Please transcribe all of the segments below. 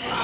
Yeah.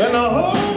and the whole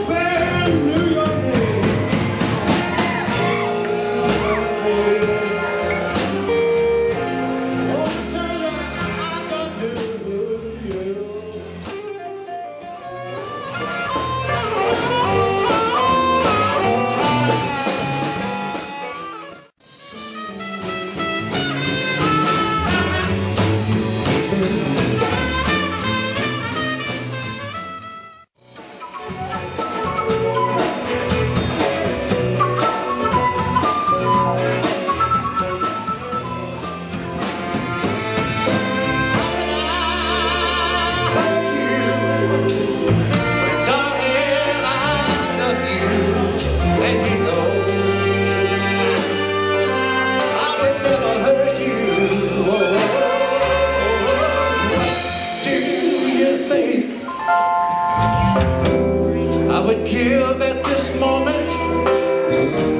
give at this moment.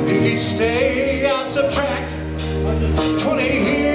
If you stay, I subtract 20 years.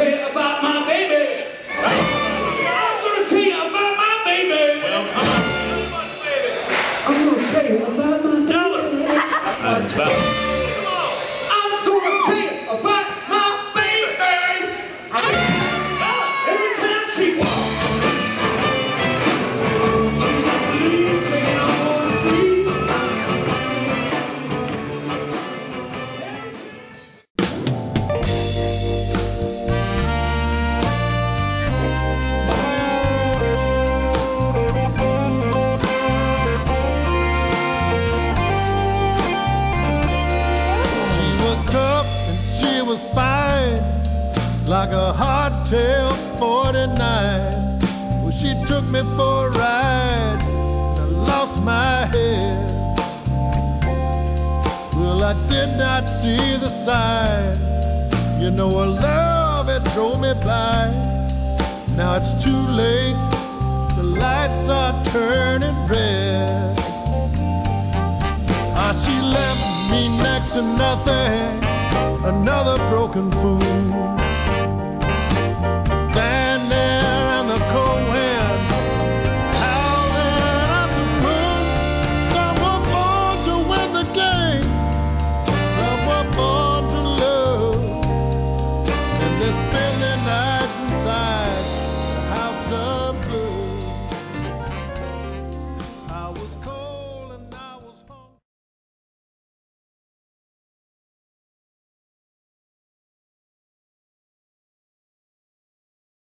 tell you about my baby. I'm gonna tell you about my baby. Well, come on. I'm gonna tell you about my dollar. like a hot tail 49. Well, she took me for a ride, I lost my head. Well, I did not see the sign. You know, her love had drove me blind. Now it's too late, the lights are turning red. Ah, she left me next to nothing, another broken fool.